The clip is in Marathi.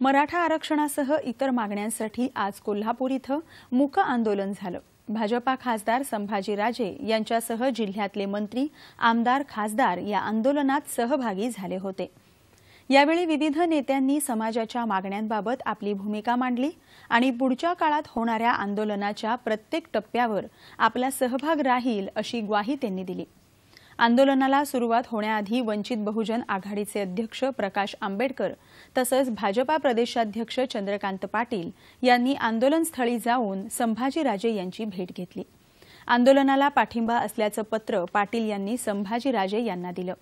मराठा आरक्षणासह इतर मागण्यांसाठी आज कोल्हापूर इथं मूक आंदोलन झालं. भाजपा खासदार संभाजीराजे यांच्यासह जिल्ह्यातले मंत्री आमदार खासदार या आंदोलनात सहभागी झाले होते. यावेळी विविध नेत्यांनी समाजाच्या मागण्यांबाबत आपली भूमिका मांडली आणि पुढच्या काळात होणाऱ्या आंदोलनाच्या प्रत्येक टप्प्यावर आपला सहभाग राहील अशी ग्वाही त्यांनी दिली. आंदोलनाला सुरुवात होण्याआधी वंचित बहुजन आघाडीचे अध्यक्ष प्रकाश आंबेडकर तसंच भाजपा प्रदेशाध्यक्ष चंद्रकांत पाटील यांनी आंदोलनस्थळी जाऊन संभाजीराजे यांची भेट घेतली. आंदोलनाला पाठिंबा असल्याचं पत्र पाटील यांनी संभाजीराजे यांना दिलं.